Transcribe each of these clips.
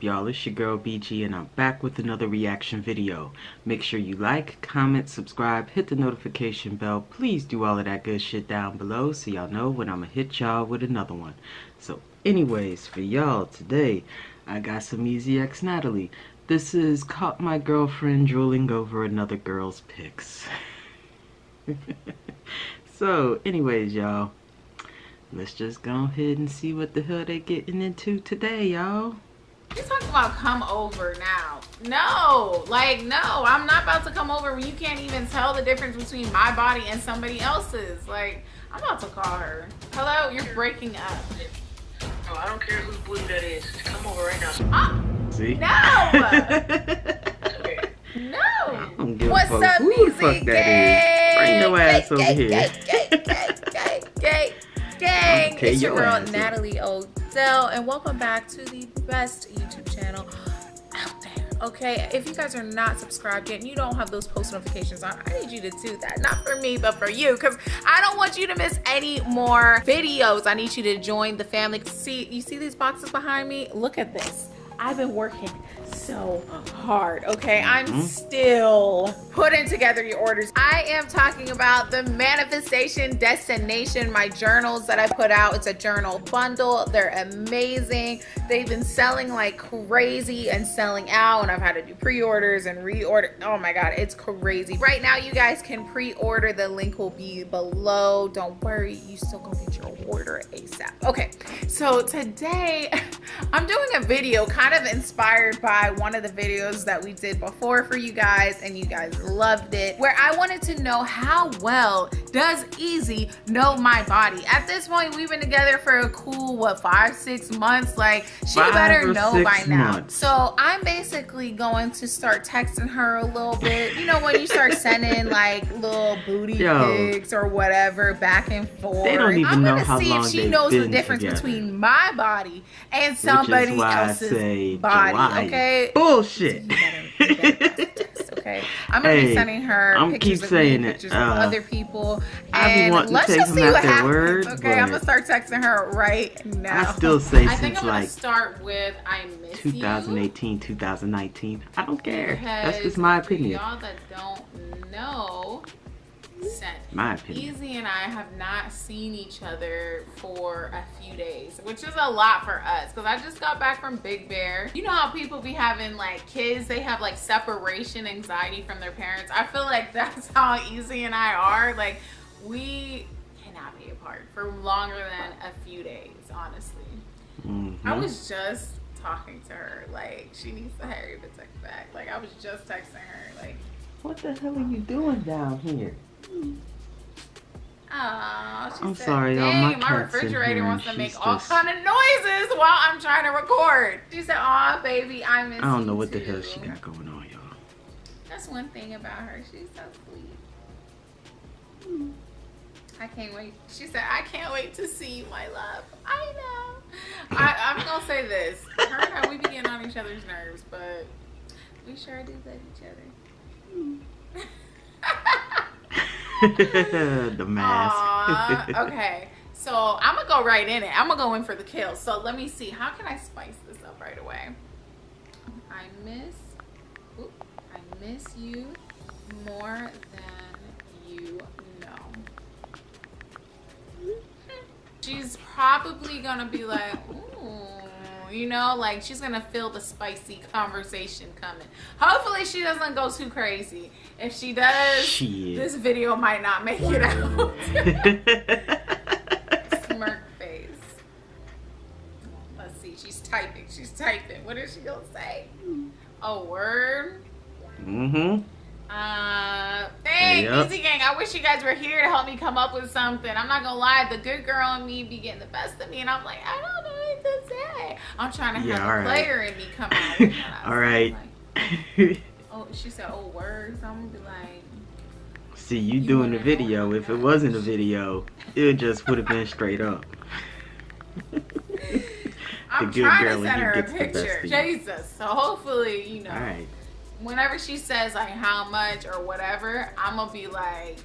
Up y'all, it's your girl BG and I'm back with another reaction video. Make sure you like, comment, subscribe, hit the notification bell. Please do all of that good shit down below so y'all know when I'ma hit y'all with another one. So anyways, for y'all today, I got some Ezee X Natalie. This is Caught My Girlfriend Drooling Over Another Girl's Pics. so anyways y'all, let's just go ahead and see what the hell they getting into today y'all. You talking about come over now. No, like, no, I'm not about to come over when you can't even tell the difference between my body and somebody else's. Like, I'm about to call her. Hello, you're breaking up. Oh, I don't care whose booty that is. Come over right now. Ah, See? no. no. What's fuck up, who the fuck that is. Bring your ass over here. Gang, gang, gang, gang, gang. Okay, It's your your girl, Natalie Odell, and welcome back to the best Okay, if you guys are not subscribed yet and you don't have those post notifications on, I need you to do that. Not for me, but for you, because I don't want you to miss any more videos. I need you to join the family. See, you see these boxes behind me? Look at this. I've been working so hard, okay? I'm mm-hmm. still putting together your orders. I am talking about the Manifestation Destination, my journals that I put out. It's a journal bundle. They're amazing. They've been selling like crazy and selling out, and I've had to do pre-orders and reorder. Oh my God, it's crazy. Right now, you guys can pre-order. The link will be below. Don't worry, you still gonna get your order ASAP. Okay, so today I'm doing a video kind of inspired by one of the videos that we did before for you guys and you guys loved it where I wanted to know how well does Ezee know my body. At this point we've been together for a cool what five six months like she Five better know by now. So I'm basically going to start texting her a little bit. You know when you start sending like little booty Yo. pics or whatever back and forth. They don't even I'm gonna how see long if she knows the difference together. between my body and somebody is why I else's body. July. Okay. Bullshit. You better- you better okay. I'm gonna be sending her I'm pictures keep of saying me, it, uh, of other people, I be and wanting to let's take just see what happens. word, okay, I'm gonna start texting her right now. I still say I think since I'm gonna like start with I miss you. 2018, 2019. I don't care. That's just my opinion. Y'all that don't know, said My opinion. Ezee and I have not seen each other for a few days, which is a lot for us because I just got back from Big Bear. You know how people be having like kids, they have like separation anxiety from their parents. I feel like that's how Ezee and I are. Like, we cannot be apart for longer than a few days, honestly. Mhm. I was just talking to her, like, she needs to hurry up and text back. Like, I was just texting her, like, What the hell are you doing down here? Oh, she I'm said, sorry, y'all, Dang, my my, refrigerator wants to make all just- kind of noises while I'm trying to record. She said, "Aw, baby, I miss you. I don't know what the hell she got going on, y'all. That's one thing about her. She's so sweet. I can't wait. She said, "I can't wait to see you, my love." I know. I, I'm gonna say this: her and I, we be getting on each other's nerves, but we sure do love each other. the mask. Aw, okay. So I'm gonna go right in it. I'm gonna go in for the kill. So let me see. How can I spice this up right away? I miss. Oop, I miss you more than you know. She's probably gonna be like, ooh, you know, like she's gonna feel the spicy conversation coming. Hopefully, she doesn't go too crazy. If she does, Shit. this video might not make it out. Smirk face. Let's see. She's typing. She's typing. What is she gonna say? A word. mm-hmm. Uh, dang, Yep. Ezee Gang. I wish you guys were here to help me come up with something. I'm not gonna lie, the good girl in me be getting the best of me, and I'm like, I don't know what to say. I'm trying to Yeah, have a right. player in me come out. with what I All right. Like, oh, she said, oh, words. I'm gonna be like. See, you You doing the video. If it wasn't a video, it just would have been straight up. I'm good trying girl to send her a the best picture. Jesus. So hopefully, you know, All right. Whenever she says like how much or whatever, I'm gonna be like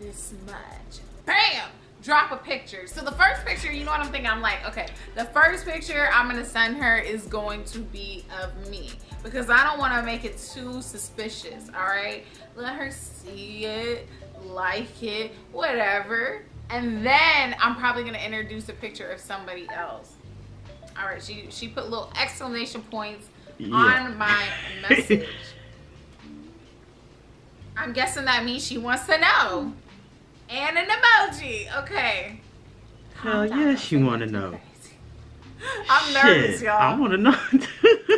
this much. Bam! drop a picture. So the first picture, you know what I'm thinking? I'm like, okay, the first picture I'm gonna send her is going to be of me because I don't want to make it too suspicious. All right, let her see it, like it, whatever, and then I'm probably gonna introduce a picture of somebody else. All right, she she put little exclamation points Yeah. on my message. I'm guessing that means she wants to know. And an emoji. Okay. Hell yes, you want to know. I'm nervous, y'all. I want to know.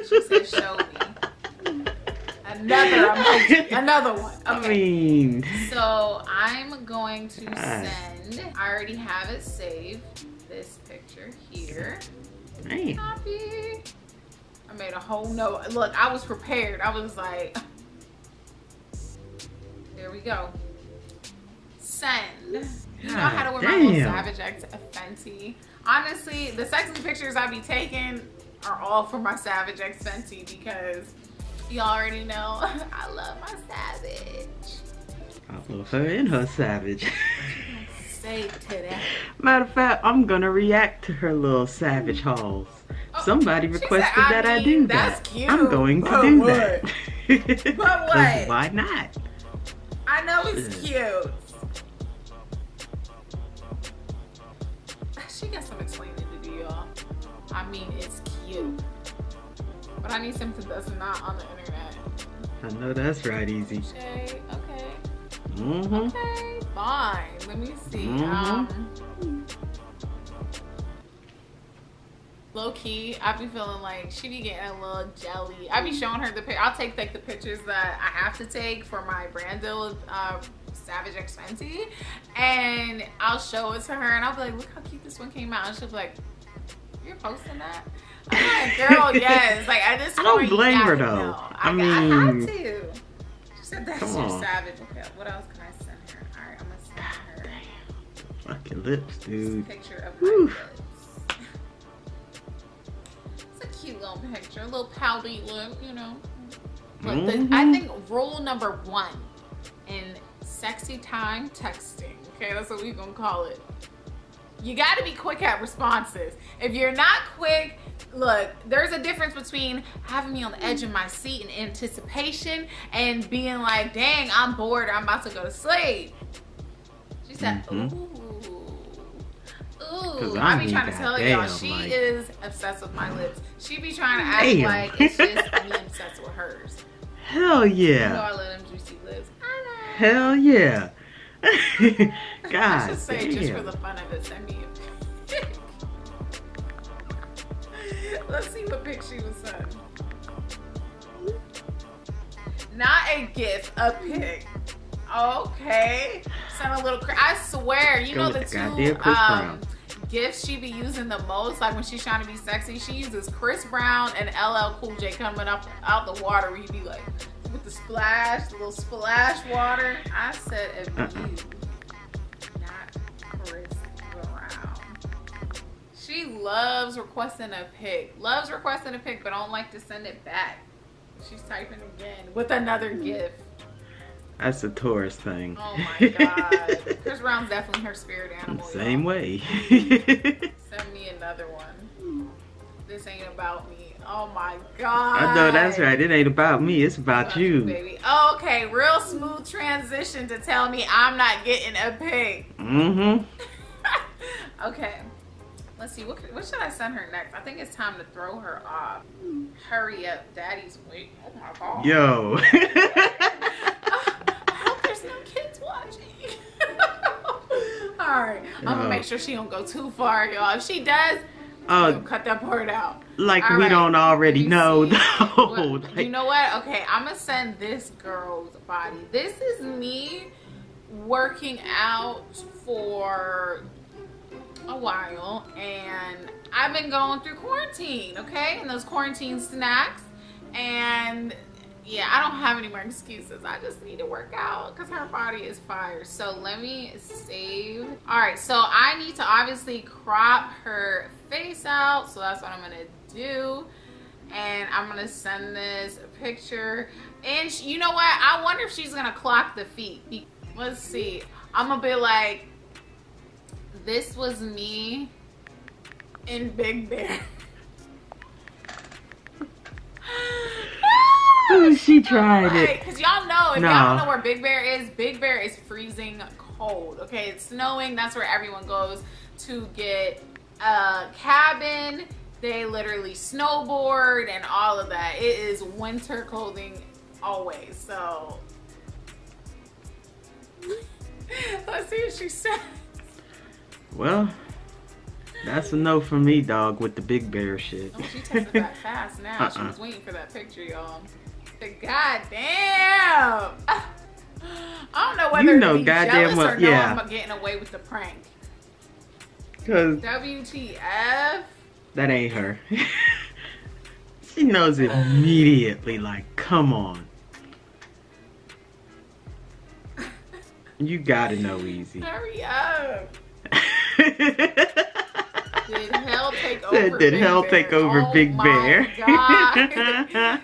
She said, "Show me." Another emoji. Another one. I mean, So I'm going to send. I already have it saved. This picture here. Copy. Made a whole note. Look, I was prepared. I was like, there we go. Send. You know how to wear my little Savage X Fenty. Honestly, the sexy pictures I be taking are all for my Savage X Fenty because y'all already know I love my Savage. I love her and her savage. Say to that. Matter of fact, I'm gonna react to her little savage hauls. Somebody she said, requested I that I do that's that. cute, I'm going to but do what? that. But 'Cause what? Why not? I know it's cute. She got some explaining to do, y'all. I mean, it's cute. But I need something that's not on the internet. I know that's right, Ezee. Shay, okay. Mm-hmm. Okay, fine. Let me see. Mhm. Um, low key, I be feeling like she be getting a little jelly. I be showing her the pic. I'll take like the pictures that I have to take for my brand deal with uh, Savage X Fenty, and I'll show it to her, and I'll be like, "Look how cute this one came out," and she'll be like, "You're posting that." I'm like, "Girl, yes." Like at this I don't blame her, though. know. I I, I mean- have to. She said that's your on. savage. Okay, what else can I send her? All right, I'm gonna send her Fucking lips, a dude. picture of my cute little picture, a little pouty lip, you know. But the, I think rule number one in sexy time texting, okay, that's what we're gonna call it. You gotta be quick at responses. If you're not quick, look, there's a difference between having me on the edge of my seat in anticipation and being like, dang, I'm bored, I'm about to go to sleep. She said, Mhm. ooh. Ooh, I I be trying to tell y'all, she like- is obsessed with my lips. She be trying to act Damn. like it's just me obsessed with hers. Hell yeah. You know. I love them juicy lips. I know. Hell yeah. I God should say just for the fun of it, send me a pic. Let's see what pic she was sent. Not a gift, a pic. Okay. Send a little. Cr- I swear, you Go know the two um. Gifts she be using the most, like when she's trying to be sexy, she uses Chris Brown and LL Cool J coming up out the water. Where you be like with the splash, the little splash water. I said if you, not Chris Brown. She loves requesting a pic. Loves requesting a pic, but don't like to send it back. She's typing again with another gift. That's a tourist thing. Oh my god. Chris Brown's definitely her spirit animal. Same way. Send me another one. This ain't about me. Oh my god. I know that's right. It ain't about me. It's about you. baby. Oh, okay, real smooth transition to tell me I'm not getting a pig. Mm-hmm. okay. Let's see. What, what should I send her next? I think it's time to throw her off. Hurry up. Daddy's waiting. Oh my god. Yo. I hope there's no All right. I'm No. make sure she don't go too far, y'all. If she does, uh, we'll cut that part out. like All we right. don't already me know. What- Like, you know what? Okay, I'm gonna send this girl's body. This is me working out for a while, and I've been going through quarantine. Okay, and those quarantine snacks, and yeah, I don't have any more excuses. I just need to work out because her body is fire. So let me save. All right, so I need to obviously crop her face out. So that's what I'm gonna do. And I'm gonna send this picture. And sh- you know what? I wonder if she's gonna clock the feet. Let's see. I'm gonna be like, this was me in Big Bear. she tried it. Because y'all know, if No. y'all don't know where Big Bear is, Big Bear is freezing cold. Okay, it's snowing. That's where everyone goes to get a cabin. They literally snowboard and all of that. It is winter clothing always. So let's see what she said. Well, that's a no from me, dog, with the big bear shit. Oh, she texted that fast now. She Uh-uh. was waiting for that picture, y'all. The goddamn. I don't know whether You know to be goddamn jealous well- or no yeah. I'm getting away with the prank. Cause WTF? that ain't her. she knows it immediately. Like, come on. You gotta know easy. Hurry up. Did hell take over? Did Big hell Bear? take over oh Big Bear? God.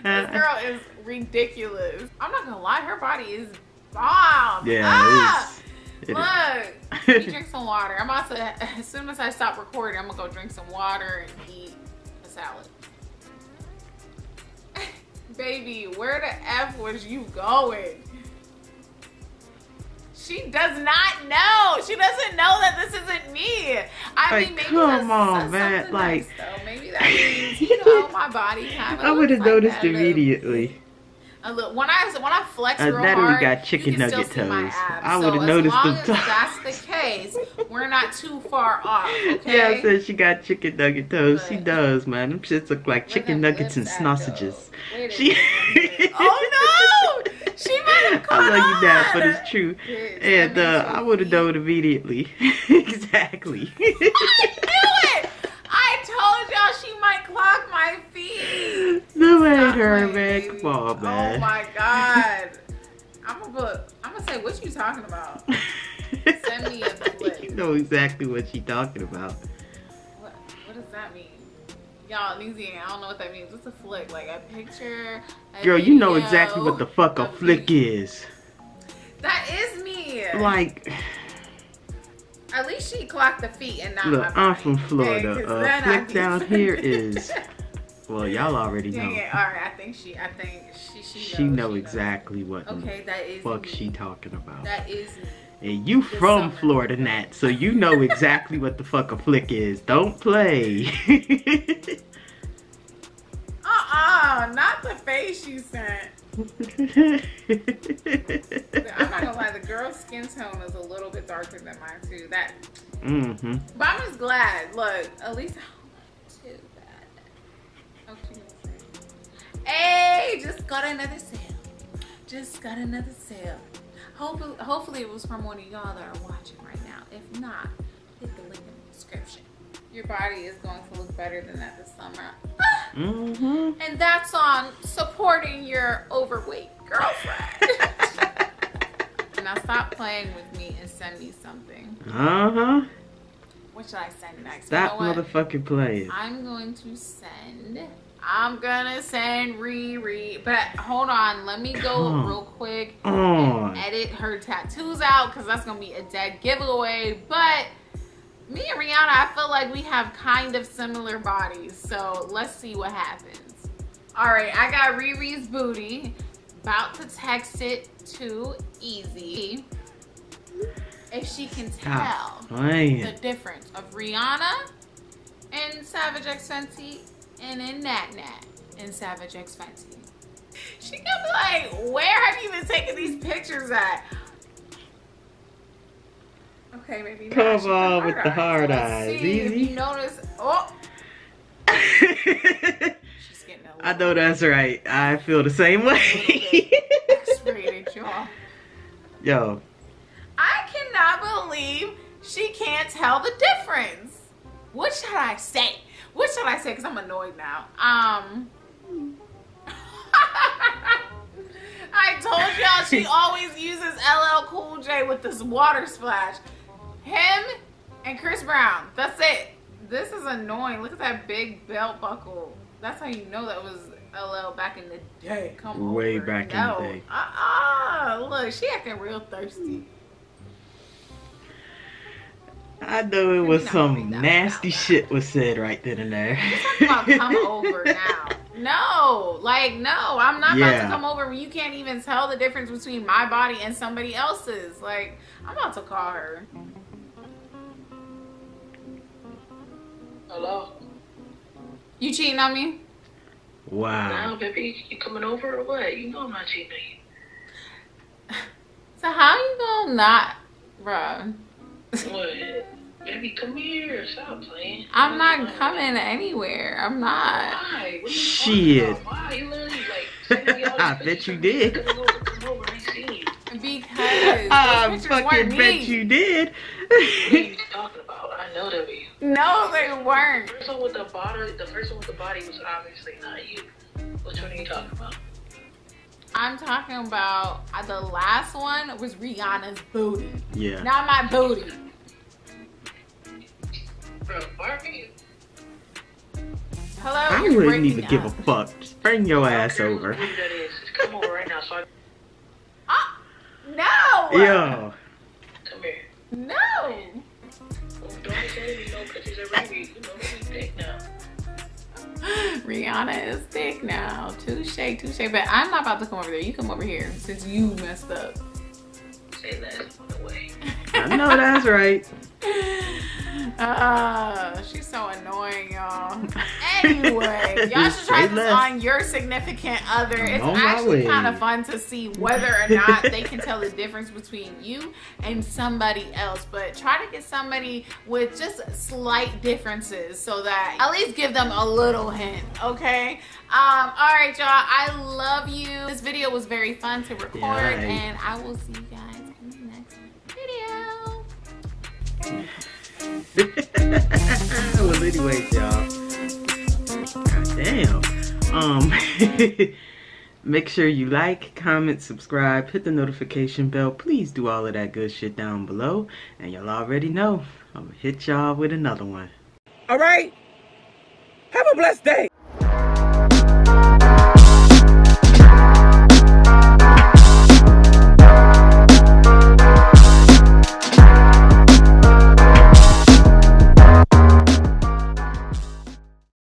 this girl is ridiculous. I'm not gonna lie, her body is bomb. Yeah, Ah! it is. It Look, is. drink some water. I'm about to, as soon as I stop recording, I'm gonna go drink some water and eat a salad. Baby, where the F was you going? She does not know. She doesn't know that this isn't me. I Like, mean, maybe come on, man, like- nice. Maybe that means you know my body kind of. I would have like noticed immediately. A little, when I when I flex Uh, real Natalie hard, got chicken nugget still see my toes. I would've as noticed long them as toes. that's the case, we're not too far off. Okay. Yeah, I said she got chicken nugget toes. She does, man. Them shits look like chicken nuggets and sausages. though? Wait a She- oh no! She might have caught I love you, Dad, but it's true. Bitch, And uh, I would have known immediately. exactly. I knew it! I told y'all she might clock my feet. no ain't Stop her, playing, man. baby. Come Oh my god. I'm gonna put. I'm gonna say what you talking about. Send me a flick. you know exactly what she talking about. What, what does that mean? Y'all, New Zealand, I don't know what that means. What's a flick? Like a picture? a Girl, you know exactly what the fuck a flick is. That is me. Like, At least she clocked the feet and not look, I'm from Florida. Okay, uh, flick down here is, well, y'all already know. Dang it. All right, I think she. I think she. She, knows, She know knows. exactly what the Okay, that is. fuck me. she talking about. That is me. And you This from summer. Florida, Nat, so you know exactly what the fuck a flick is. Don't play. Uh-uh, not the face you sent. I'm not gonna lie, the girl's skin tone is a little bit darker than mine too. That, Mm-hmm. but I'm just glad. Look, at least just got another sale. Just got another sale. Hopefully, hopefully it was from one of y'all that are watching right now. If not, hit the link in the description. Your body is going to look better than that this summer. hmm And that's on supporting your overweight girlfriend. now stop playing with me and send me something. Uh-huh. What should I send next? Stop you know motherfucking playing. I'm going to send. I'm gonna send Riri, but hold on. Let me go Come real quick and mm. edit her tattoos out because that's gonna be a dead giveaway. But me and Rihanna, I feel like we have kind of similar bodies, so let's see what happens. All right, I got Riri's booty. About to text it to Ezee. If she can tell the difference of Rihanna and Savage X Fenty and in Nat Nat and Savage X Fenty. She gonna like, where have you been taking these pictures at? Okay, maybe. Come on with the hard eyes, See if you notice. Oh, she's getting a I I know that's right. I feel the same way. X-rated, y'all. Yo, I cannot believe she can't tell the difference. What should I say? What should I say? Because I'm annoyed now. Um. I told y'all she always uses LL Cool J with this water splash. Him and Chris Brown. That's it. This is annoying. Look at that big belt buckle. That's how you know that was LL back in the day. Come Way over. back in the day. Uh-uh. Look, she acting real thirsty. I I know it was some read that one nasty shit was said right then and there. You're talking come over now. No, like no, I'm not about to come over you can't even tell the difference between my body and somebody else's. Like, I'm about to call her. Hello? You cheating on me? Wow. Now, baby, you coming over or what? You know I'm not cheating on So how you gonna not, bruh? What? Baby, come here. Stop playing. I'm not coming anywhere. I'm not. Why? What are you Shit. Why? You literally like me I bet you did. Over, come over, I seen you. Because I fucking bet me. you did. What are you talking about? I know that you. No, they weren't. The first one with the body, the first one with the body was obviously not you. Which one are you talking about? I'm talking about uh, the last one was Rihanna's booty, yeah. not my booty. Bro, Barbie. Hello, I wouldn't even breaking give a fuck. Just bring your ass care over. booty that is. Just come over right now. So I Ah, no. Yo. come here. No. Well, don't be sending me no pictures of Ruby. You know who's big now. Rihanna is thick now. Touche, touche. But I'm not about to come over there. You come over here since you messed up. Say less on the way. I know that's right. Uh, she's so annoying, y'all. Anyway, y'all should try Say this less. on your significant other. It's On my actually kind of fun to see whether or not they can tell the difference between you and somebody else. But try to get somebody with just slight differences so that at least give them a little hint, okay? Um, all right, y'all. I love you. This video was very fun to record, Yeah, right. and I will see you guys in the next video. Anyways, y'all. God damn. Um, make sure you like, comment, subscribe, hit the notification bell. Please do all of that good shit down below. And y'all already know, I'm gonna hit y'all with another one. All right? Have a blessed day.